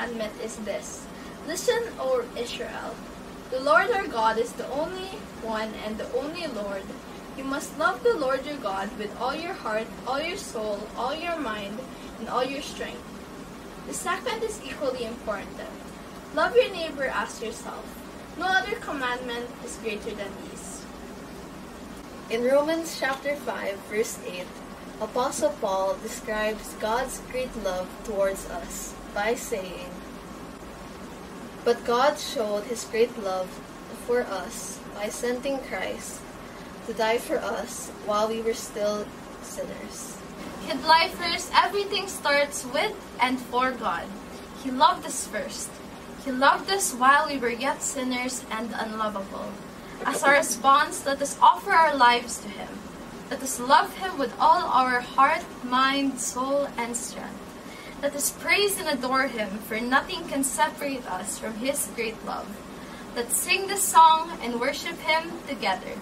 Commandment is this Listen, O Israel. The Lord our God is the only one and the only Lord. You must love the Lord your God with all your heart, all your soul, all your mind, and all your strength. The second is equally important. Love your neighbor as yourself. No other commandment is greater than these. In Romans chapter 5, verse 8, Apostle Paul describes God's great love towards us by saying, But God showed his great love for us by sending Christ to die for us while we were still sinners. Kid Lifers, everything starts with and for God. He loved us first. He loved us while we were yet sinners and unlovable. As our response, let us offer our lives to Him. Let us love Him with all our heart, mind, soul, and strength. Let us praise and adore Him, for nothing can separate us from His great love. Let's sing this song and worship Him together.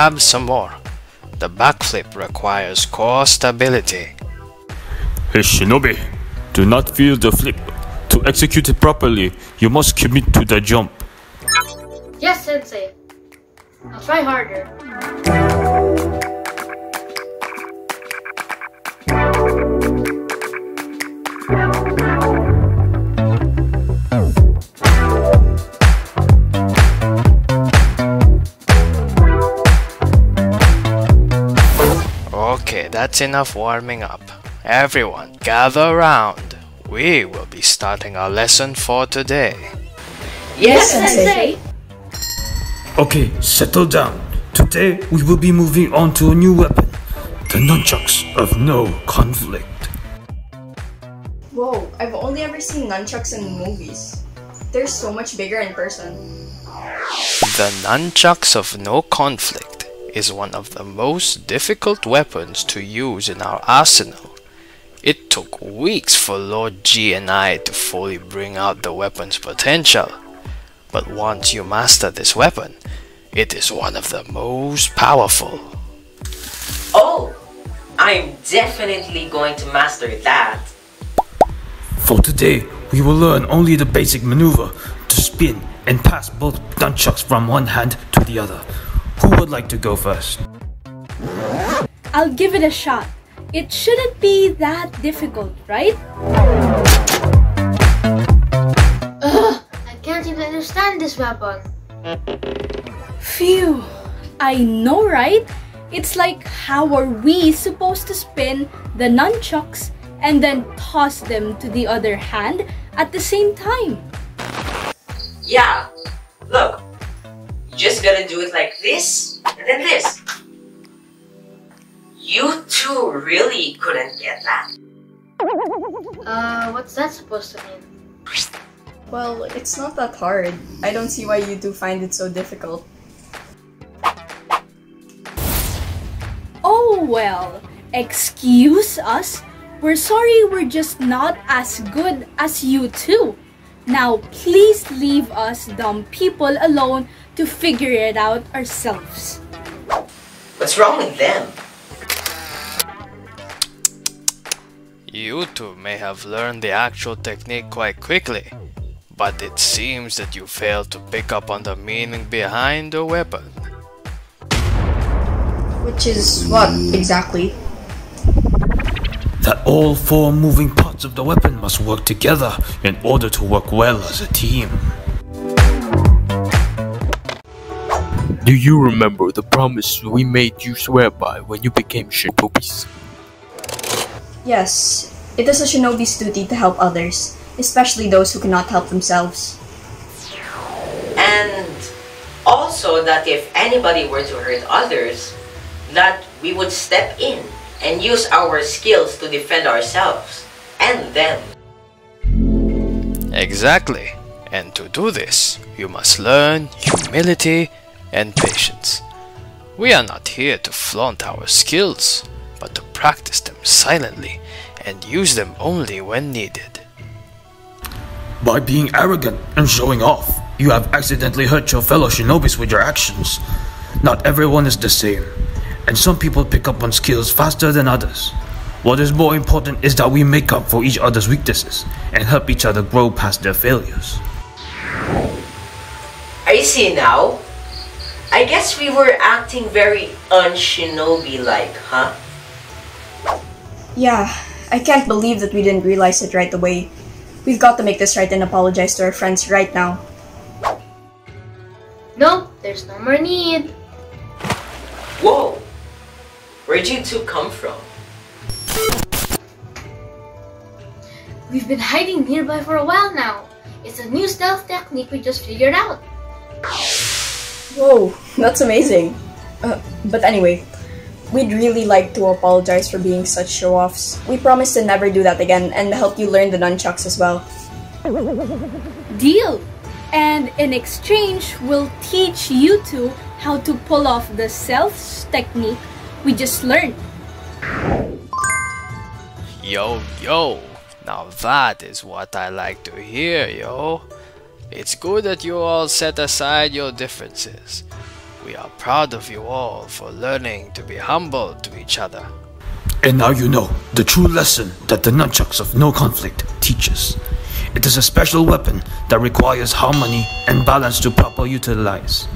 Tighten your abs some more. The backflip requires core stability. Hey Shinobi, do not feel the flip. To execute it properly, you must commit to the jump. Yes, Sensei. I'll try harder. That's enough warming up. Everyone, gather around. We will be starting our lesson for today. Yes, Sensei. Okay, settle down. Today we will be moving on to a new weapon. The nunchucks of no conflict. Whoa, I've only ever seen nunchucks in movies. They're so much bigger in person. The nunchucks of no conflict is one of the most difficult weapons to use in our arsenal. It took weeks for Lord G and I to fully bring out the weapon's potential. But once you master this weapon, it is one of the most powerful. Oh, I'm definitely going to master that. For today, we will learn only the basic maneuver to spin and pass both nunchucks from one hand to the other. Who would like to go first? I'll give it a shot. It shouldn't be that difficult, right? I can't even understand this weapon. Phew. I know, right? It's like how are we supposed to spin the nunchucks and then toss them to the other hand at the same time? Yeah, look. You just gotta do it like this, and then this. You two really couldn't get that. Uh, what's that supposed to mean? Well, it's not that hard. I don't see why you two find it so difficult. Oh well, excuse us. We're sorry we're just not as good as you two. Now please leave us dumb people alone to figure it out ourselves. What's wrong with them? You two may have learned the actual technique quite quickly, but it seems that you failed to pick up on the meaning behind the weapon. Which is what, exactly? That all four moving parts of the weapon must work together in order to work well as a team. Do you remember the promise we made you swear by when you became shinobis? Yes, it is a shinobi's duty to help others, especially those who cannot help themselves. And also that if anybody were to hurt others, that we would step in and use our skills to defend ourselves and them. Exactly. And to do this, you must learn humility and patience. We are not here to flaunt our skills, but to practice them silently and use them only when needed. By being arrogant and showing off, you have accidentally hurt your fellow shinobis with your actions. Not everyone is the same, and some people pick up on skills faster than others. What is more important is that we make up for each other's weaknesses and help each other grow past their failures. I see now. I guess we were acting very un-shinobi like, huh? Yeah, I can't believe that we didn't realize it right away. We've got to make this right and apologize to our friends right now. Nope, there's no more need. Whoa! Where'd you two come from? We've been hiding nearby for a while now. It's a new stealth technique we just figured out. Whoa, that's amazing. Uh, but anyway, we'd really like to apologize for being such show-offs. We promise to never do that again and help you learn the nunchucks as well. Deal! And in exchange, we'll teach you two how to pull off the self technique we just learned. Yo, yo, now that is what I like to hear, yo. It's good that you all set aside your differences. We are proud of you all for learning to be humble to each other. And now you know the true lesson that the nunchucks of no conflict teaches. It is a special weapon that requires harmony and balance to proper utilize.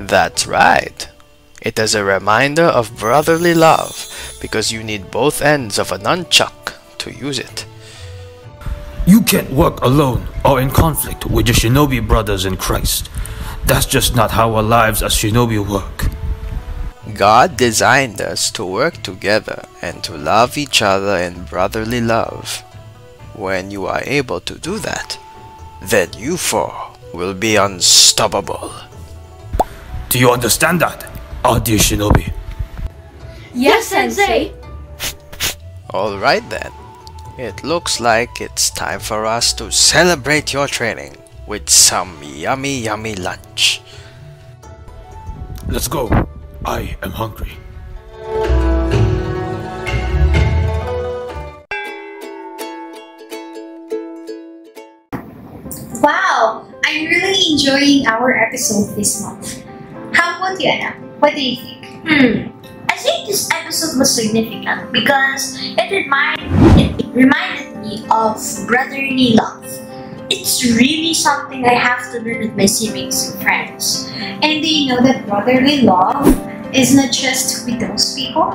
That's right. It is a reminder of brotherly love because you need both ends of a nunchuck to use it. You can't work alone or in conflict with your shinobi brothers in Christ. That's just not how our lives as shinobi work. God designed us to work together and to love each other in brotherly love. When you are able to do that, then you four will be unstoppable. Do you understand that, our dear shinobi? Yes, Sensei. Alright then. It looks like it's time for us to celebrate your training with some yummy yummy lunch. Let's go. I am hungry. Wow, I'm really enjoying our episode this month. How about you, Anna? What do you think? Hmm. I think this episode was significant because it, remind, it reminded me of brotherly love. It's really something I have to learn with my siblings and friends. And do you know that brotherly love is not just with those people?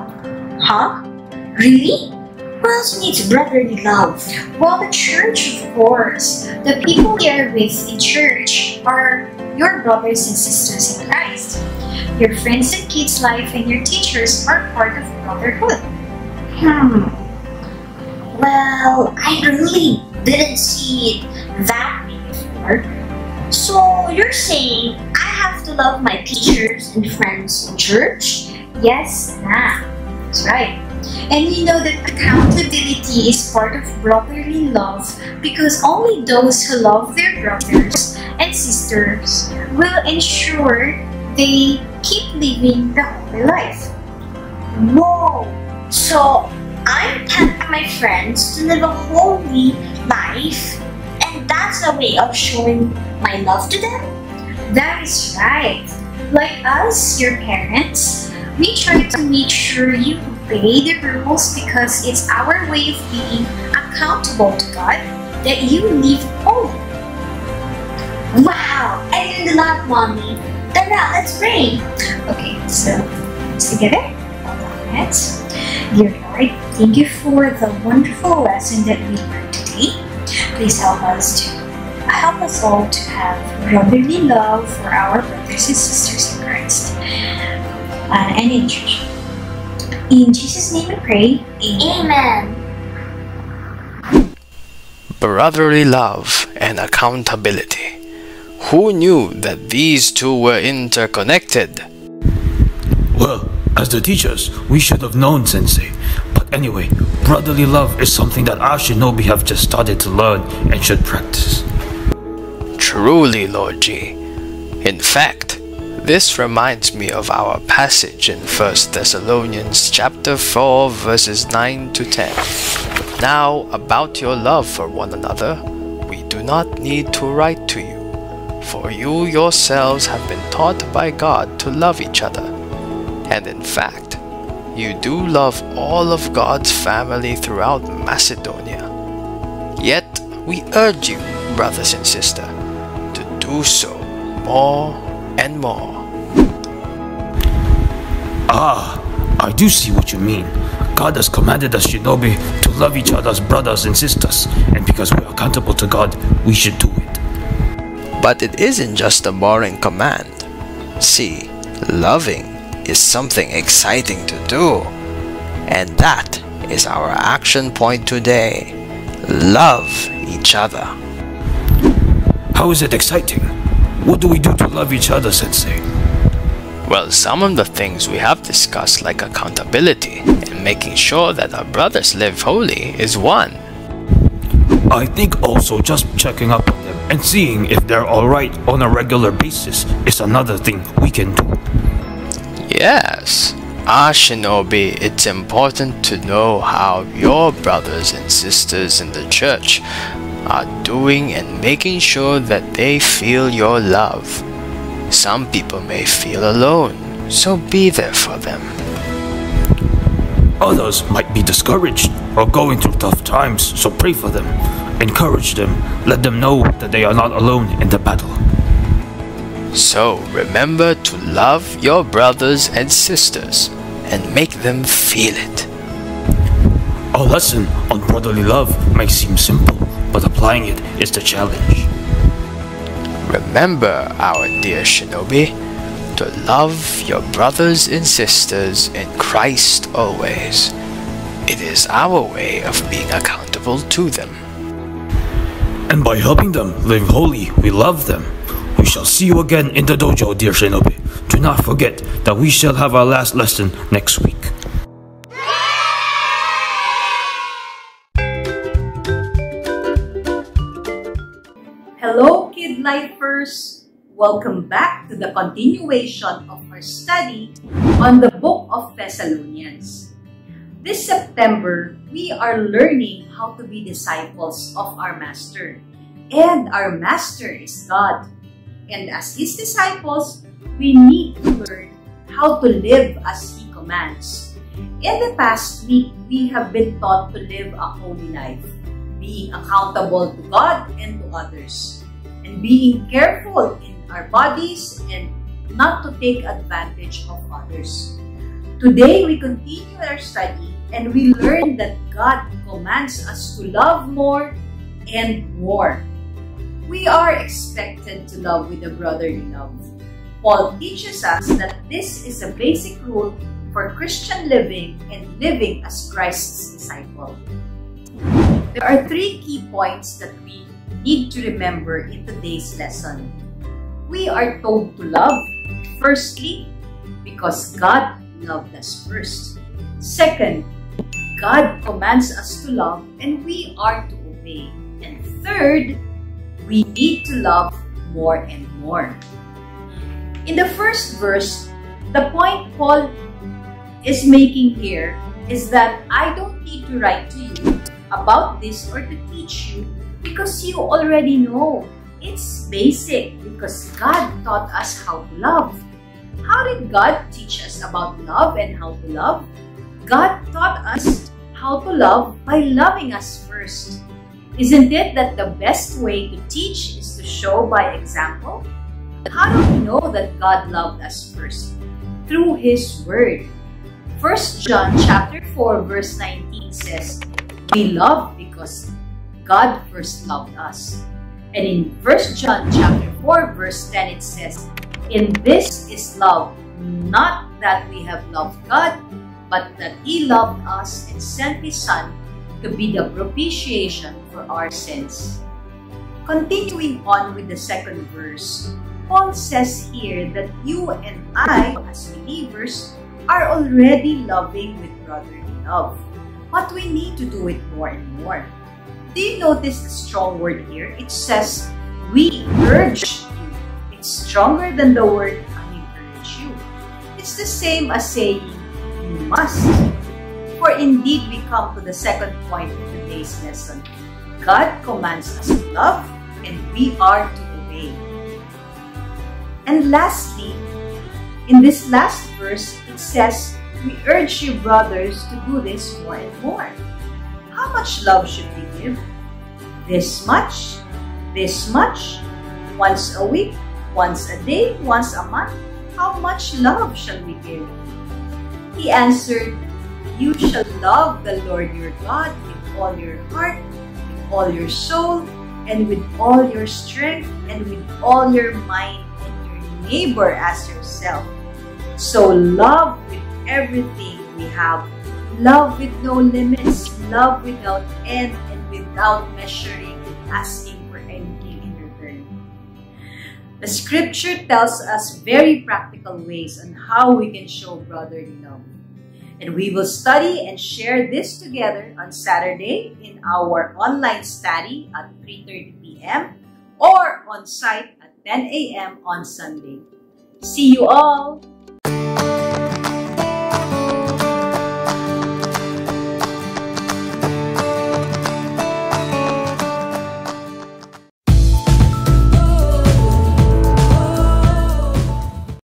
Huh? Really? Who else needs brotherly love? Well, the church, of course. The people you are with in church are your brothers and sisters in Christ. Your friends and KidsLIFE and your teachers are part of brotherhood. Hmm. Well, I really didn't see it that way before. So you're saying I have to love my teachers and friends in church? Yes, Anna. That's right. And you know that accountability is part of brotherly love because only those who love their brothers and sisters will ensure they keep living the holy life. Whoa! So I'm telling my friends to live a holy life, and that's a way of showing my love to them? That is right. Like us, your parents, we try to make sure you obey the rules because it's our way of being accountable to God that you live holy. Wow! I learned a lot, now let's pray. Okay, so together. Let's. Dear Lord, thank you for the wonderful lesson that we learned today. Please help us to help us all to have brotherly love for our brothers and sisters in Christ uh, and in church. In Jesus' name we pray. Amen. Brotherly love and accountability. Who knew that these two were interconnected? Well, as the teachers, we should have known, Sensei. But anyway, brotherly love is something that our shinobi have just started to learn and should practice. Truly, Lord G. In fact, this reminds me of our passage in 1 Thessalonians chapter 4 verses 9 to 10. Now, about your love for one another, we do not need to write to you, for you yourselves have been taught by God to love each other. And in fact, you do love all of God's family throughout Macedonia. Yet, we urge you, brothers and sisters, to do so more and more. Ah, I do see what you mean. God has commanded us shinobi to love each other as brothers and sisters, and because we are accountable to God, we should do it. But it isn't just a boring command. See, loving is something exciting to do. And that is our action point today. Love each other. How is it exciting? What do we do to love each other, Sensei? Well, some of the things we have discussed, like accountability and making sure that our brothers live holy, is one. I think also just checking up on them and seeing if they're alright on a regular basis is another thing we can do. Yes, Ah Shinobi, it's important to know how your brothers and sisters in the church are doing and making sure that they feel your love. Some people may feel alone, so be there for them. Others might be discouraged or going through tough times, so pray for them. Encourage them. Let them know that they are not alone in the battle. So remember to love your brothers and sisters and make them feel it. Our lesson on brotherly love may seem simple, but applying it is the challenge. Remember, our dear shinobi, to love your brothers and sisters in Christ always. It is our way of being accountable to them. And by helping them live holy, we love them. We shall see you again in the dojo, dear Shinobi. Do not forget that we shall have our last lesson next week. Hello, Kid Lifers! Welcome back to the continuation of our study on the book of Thessalonians. This September, we are learning how to be disciples of our Master. And our Master is God. And as His disciples, we need to learn how to live as He commands. In the past week, we have been taught to live a holy life, being accountable to God and to others, and being careful in our bodies and not to take advantage of others. Today, we continue our study and we learn that God commands us to love more and more. We are expected to love with a brotherly love. Paul teaches us that this is a basic rule for Christian living and living as Christ's disciple. There are three key points that we need to remember in today's lesson. We are told to love, firstly, because God loved us first. Second, God commands us to love and we are to obey. And third, we need to love more and more. In the first verse, the point Paul is making here is that I don't need to write to you about this or to teach you because you already know. It's basic because God taught us how to love. How did God teach us about love and how to love? God taught us how to love by loving us first. Isn't it that the best way to teach is to show by example? How do we know that God loved us first? Through His Word. 1 John chapter 4 verse 19 says, We love because God first loved us. And in 1 John chapter 4 verse 10 it says, In this is love, not that we have loved God, but that He loved us and sent His Son to be the propitiation for our sins. Continuing on with the second verse, Paul says here that you and I, as believers, are already loving with brotherly love. But we need to do it more and more. Do you notice the strong word here? It says, we urge you. It's stronger than the word I encourage you. It's the same as saying, you must. For indeed, we come to the second point of today's lesson. God commands us to love, and we are to obey. And lastly, in this last verse, it says, We urge you, brothers, to do this more and more. How much love should we give? This much? This much? Once a week? Once a day? Once a month? How much love shall we give? He answered, You shall love the Lord your God with all your heart, with all your soul, and with all your strength, and with all your mind, and your neighbor as yourself. So love with everything we have. Love with no limits, love without end, and without measuring asking for anything in return. The scripture tells us very practical ways on how we can show brotherly love. And we will study and share this together on Saturday in our online study at 3.30 p.m. or on site at 10 a.m. on Sunday. See you all!